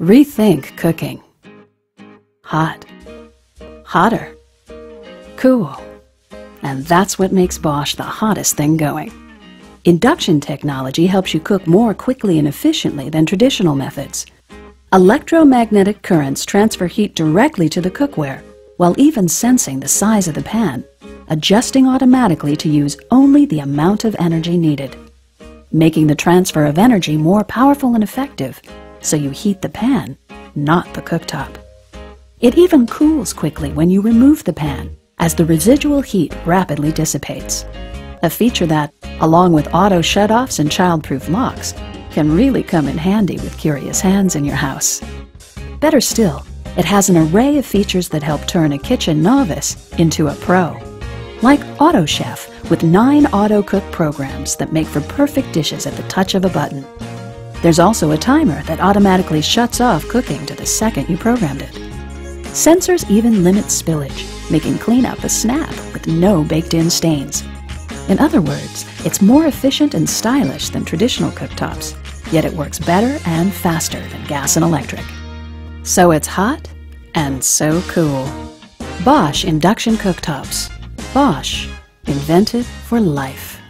Rethink cooking. Hot. Hotter. Cool. And that's what makes Bosch the hottest thing going. Induction technology helps you cook more quickly and efficiently than traditional methods. Electromagnetic currents transfer heat directly to the cookware, while even sensing the size of the pan, adjusting automatically to use only the amount of energy needed, making the transfer of energy more powerful and effective, so you heat the pan, not the cooktop. It even cools quickly when you remove the pan, as the residual heat rapidly dissipates. A feature that, along with auto shutoffs and childproof locks, can really come in handy with curious hands in your house. Better still, it has an array of features that help turn a kitchen novice into a pro. Like Auto Chef, with nine auto cook programs that make for perfect dishes at the touch of a button. There's also a timer that automatically shuts off cooking to the second you programmed it. Sensors even limit spillage, making cleanup a snap with no baked-in stains. In other words, it's more efficient and stylish than traditional cooktops, yet it works better and faster than gas and electric. So it's hot and so cool. Bosch induction cooktops. Bosch, invented for life.